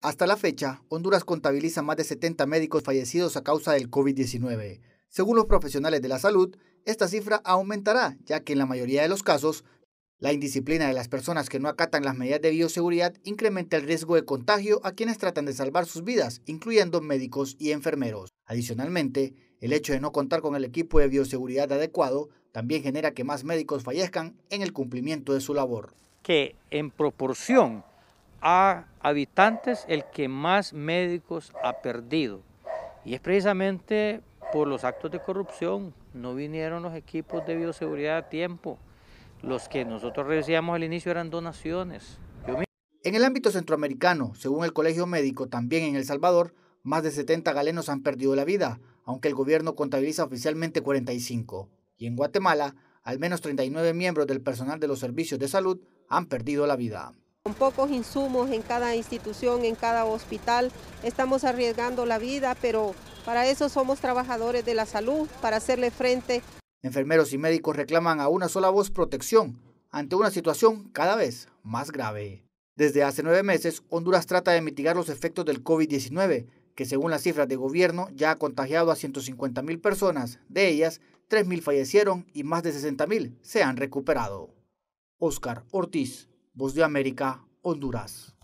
Hasta la fecha, Honduras contabiliza más de 70 médicos fallecidos a causa del COVID-19. Según los profesionales de la salud, esta cifra aumentará, ya que en la mayoría de los casos, la indisciplina de las personas que no acatan las medidas de bioseguridad incrementa el riesgo de contagio a quienes tratan de salvar sus vidas, incluyendo médicos y enfermeros. Adicionalmente, el hecho de no contar con el equipo de bioseguridad adecuado también genera que más médicos fallezcan en el cumplimiento de su labor. Que en proporción a habitantes el que más médicos ha perdido. Y es precisamente por los actos de corrupción. No vinieron los equipos de bioseguridad a tiempo. Los que nosotros recibíamos al inicio eran donaciones. En el ámbito centroamericano, según el Colegio Médico, también en El Salvador, más de 70 galenos han perdido la vida, aunque el gobierno contabiliza oficialmente 45. Y en Guatemala, al menos 39 miembros del personal de los servicios de salud han perdido la vida. Con pocos insumos en cada institución, en cada hospital, estamos arriesgando la vida, pero para eso somos trabajadores de la salud, para hacerle frente. Enfermeros y médicos reclaman a una sola voz protección ante una situación cada vez más grave. Desde hace nueve meses, Honduras trata de mitigar los efectos del COVID-19, que según las cifras de gobierno ya ha contagiado a 150 mil personas, de ellas 3 mil fallecieron y más de 60 mil se han recuperado. Oscar Ortiz, Voz de América, Honduras.